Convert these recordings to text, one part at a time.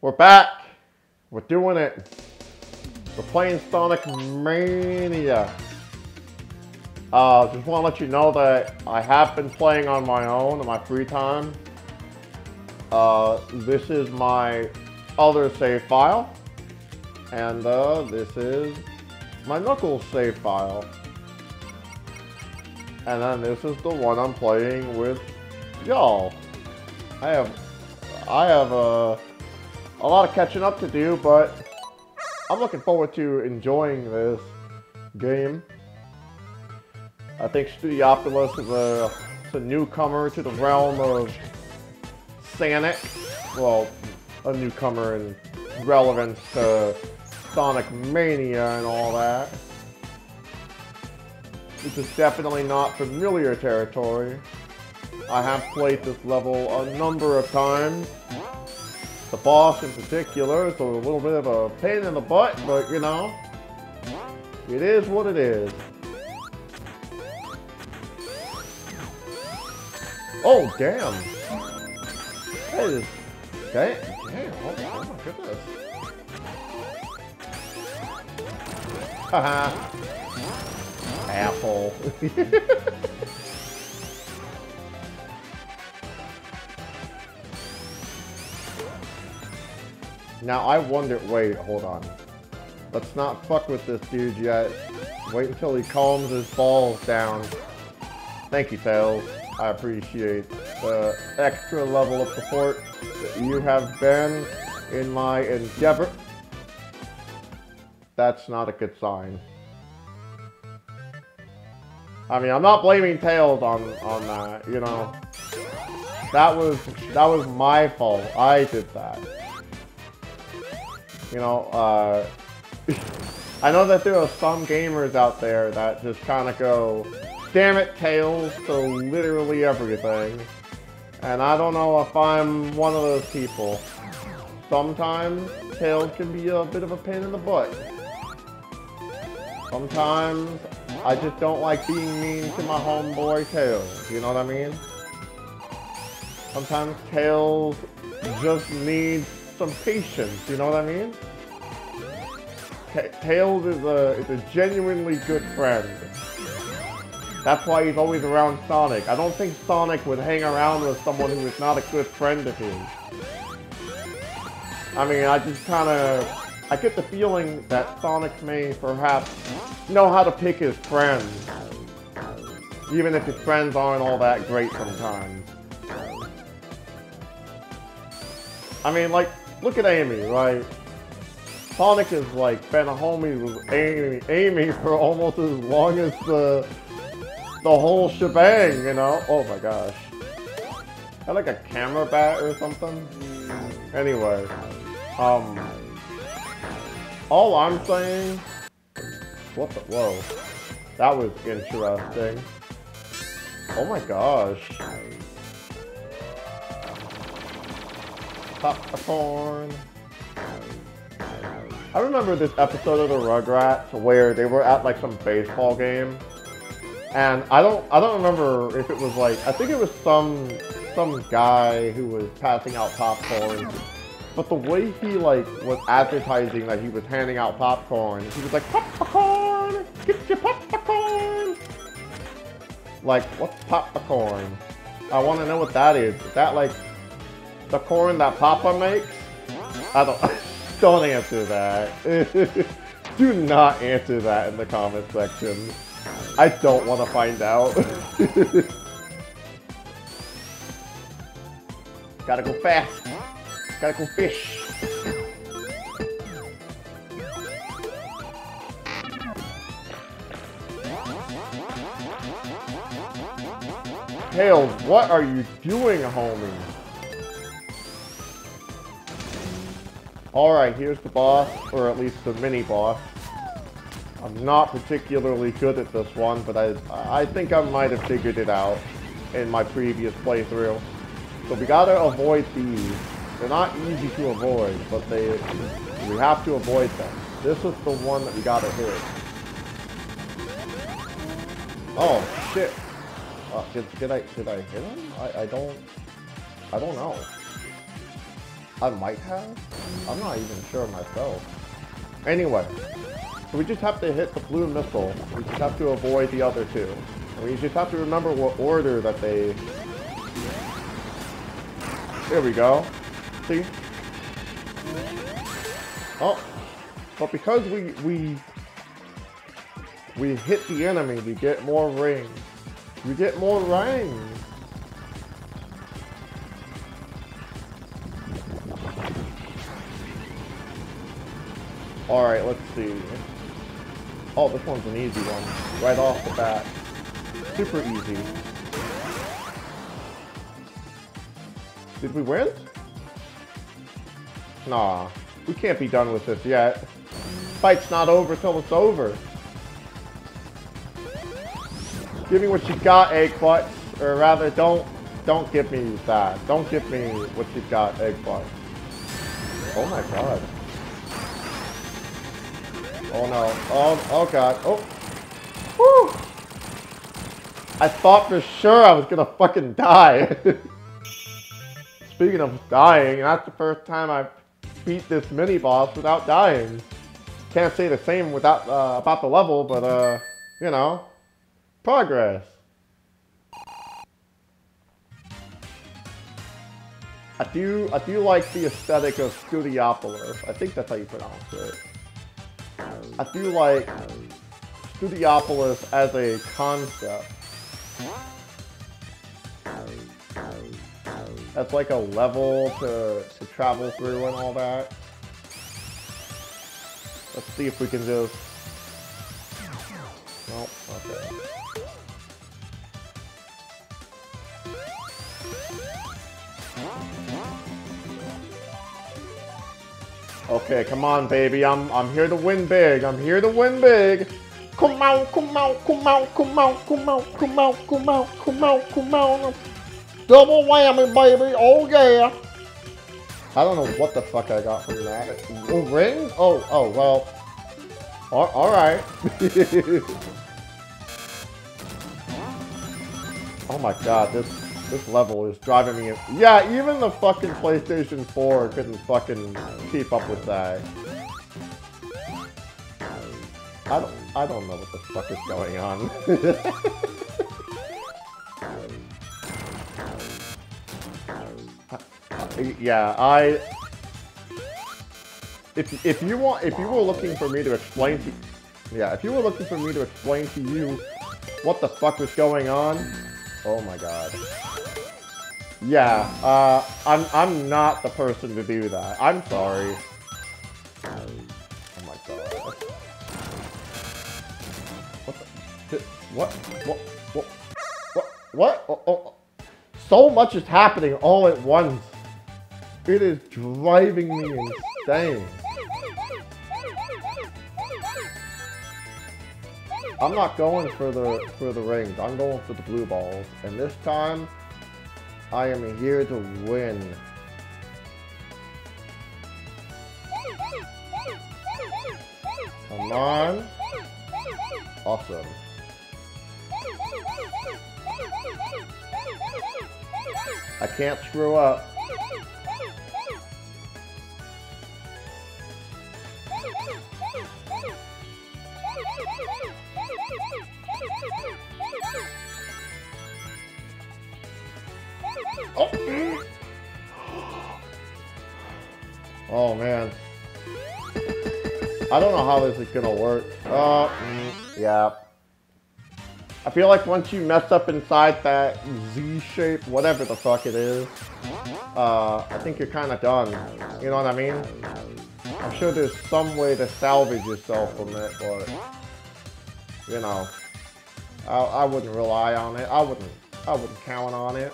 We're back. We're doing it. We're playing Sonic Mania. Uh, just want to let you know that I have been playing on my own in my free time. Uh, this is my other save file. And uh, this is my Knuckles save file. And then this is the one I'm playing with y'all. I have, I have uh, a lot of catching up to do, but I'm looking forward to enjoying this game. I think Studiopolis is a, a newcomer to the realm of Sonic. Well, a newcomer in relevance to Sonic Mania and all that. This is definitely not familiar territory. I have played this level a number of times. The boss in particular is a little bit of a pain in the butt, but you know, it is what it is. Oh, damn. That is... Damn, damn, oh, oh my goodness. Haha. Apple. now I wonder, wait, hold on. Let's not fuck with this dude yet. Wait until he calms his balls down. Thank you, Tails. I appreciate the extra level of support that you have been in my endeavor. That's not a good sign. I mean, I'm not blaming Tails on, on that, you know. That was, that was my fault. I did that. You know, uh... I know that there are some gamers out there that just kind of go, damn it, Tails, to literally everything. And I don't know if I'm one of those people. Sometimes Tails can be a bit of a pain in the butt. Sometimes I just don't like being mean to my homeboy Tails, you know what I mean? Sometimes Tails just needs some patience, you know what I mean? Tails is a, is a genuinely good friend. That's why he's always around Sonic. I don't think Sonic would hang around with someone who is not a good friend of his. I mean, I just kind of... I get the feeling that Sonic may perhaps know how to pick his friends. Even if his friends aren't all that great sometimes. I mean, like, look at Amy, right? Sonic has like been a homie with Amy, Amy for almost as long as the the whole shebang, you know? Oh my gosh. I like a camera bat or something? Anyway. Um all I'm saying What the whoa. That was interesting. Oh my gosh. Popcorn. I remember this episode of the Rugrats where they were at like some baseball game. And I don't I don't remember if it was like I think it was some some guy who was passing out popcorn. But the way he like was advertising that he was handing out popcorn, he was like popcorn, get your popcorn. Like what's popcorn? I want to know what that is. Is that like the corn that Papa makes? I don't. Don't answer that. Do not answer that in the comment section. I don't want to find out. Gotta go fast. Gotta go fish. Tails, what are you doing, homie? Alright, here's the boss, or at least the mini-boss. I'm not particularly good at this one, but I, I think I might have figured it out in my previous playthrough. So we gotta avoid these. They're not easy to avoid, but they we have to avoid them. This is the one that we gotta hit. Oh, shit. Uh, did, did I did I hit him? I, I don't I don't know. I might have? I'm not even sure myself. Anyway, we just have to hit the blue missile. We just have to avoid the other two. And we just have to remember what order that they... There we go. See? Oh. But because we, we, we hit the enemy, we get more rings. We get more rings. Alright, let's see. Oh, this one's an easy one. Right off the bat. Super easy. Did we win? Nah. We can't be done with this yet. Fight's not over till it's over. Give me what you got, egg butt. Or rather, don't don't give me that. Don't give me what you got, egg butt. Oh my god. Oh no. Oh, oh god. Oh. Whew. I thought for sure I was gonna fucking die. Speaking of dying, that's the first time I've beat this mini boss without dying. Can't say the same without uh, about the level, but uh, you know, progress. I do I do like the aesthetic of Studiopolis. I think that's how you pronounce it. I do like Studiopolis as a concept. That's like a level to, to travel through and all that. Let's see if we can just... Nope, okay. Okay, come on, baby. I'm I'm here to win big. I'm here to win big. Come on, come on, come on, come on, come on, come on, come on, come on, come on. Double whammy, baby. Oh, yeah. I don't know what the fuck I got from that. Oh, rings? Oh, oh, well. All, all right. oh my god, this this level is driving me. Yeah, even the fucking PlayStation 4 couldn't fucking keep up with that. I don't, I don't know what the fuck is going on. yeah, I... If, if you want, if you were looking for me to explain to... Yeah, if you were looking for me to explain to you what the fuck was going on, oh my god. Yeah, uh, I'm, I'm not the person to do that. I'm sorry. Oh my god. What the, what, what, what, what, what? Oh, oh. So much is happening all at once. It is driving me insane. I'm not going for the for the rings. I'm going for the blue balls. And this time, I am here to win. Come on. Awesome. I can't screw up. Oh. oh man. I don't know how this is gonna work. Uh, mm, yeah. I feel like once you mess up inside that Z shape, whatever the fuck it is, uh, I think you're kind of done. You know what I mean? I'm sure there's some way to salvage yourself from it, but, you know, I, I wouldn't rely on it. I wouldn't, I wouldn't count on it.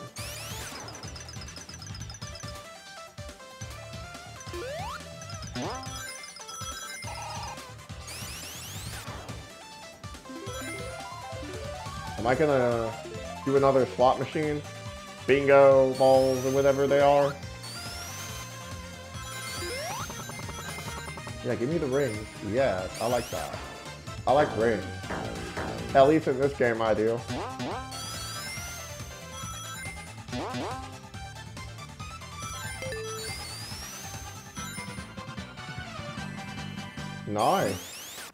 Am I gonna do another slot machine? Bingo balls or whatever they are? Yeah, give me the rings. Yeah, I like that. I like rings. At least in this game I do. Nice.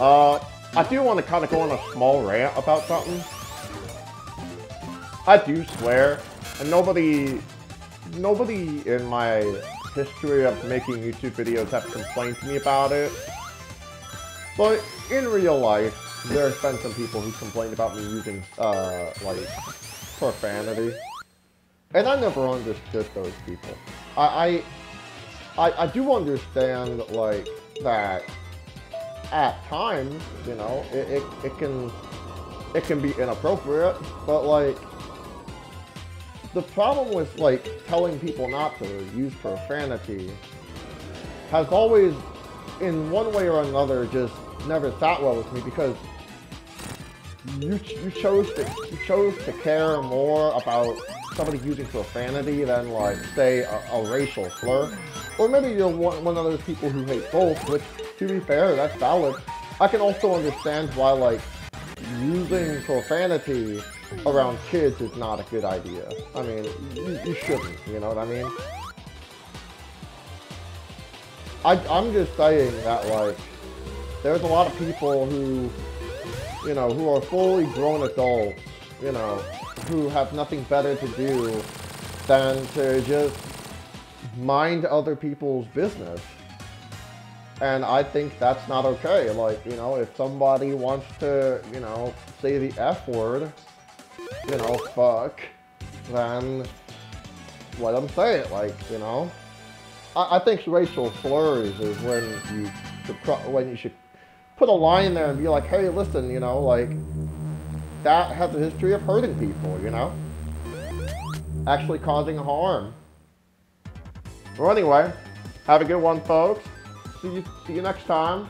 Uh, I do want to kind of go on a small rant about something. I do swear, and nobody, nobody in my history of making YouTube videos have complained to me about it. But in real life, there's been some people who complained about me using, uh, like, profanity. And I never understood those people. I, I, I, I do understand, like, that at times, you know, it, it, it can, it can be inappropriate, but, like, the problem with, like, telling people not to use profanity has always, in one way or another, just never sat well with me because you, you chose to you chose to care more about somebody using profanity than like say a, a racial slur, or maybe you're one, one of those people who hate both. Which, to be fair, that's valid. I can also understand why like using profanity around kids is not a good idea. I mean, you, you shouldn't. You know what I mean? I, I'm just saying that like there's a lot of people who you know, who are fully grown adults, you know, who have nothing better to do than to just mind other people's business. And I think that's not okay. Like, you know, if somebody wants to, you know, say the F word, you know, fuck, then let them say it. Like, you know, I, I think racial slurs is when you when you should put a line there and be like, hey, listen, you know, like, that has a history of hurting people, you know? Actually causing harm. Well, anyway, have a good one, folks. See you, see you next time.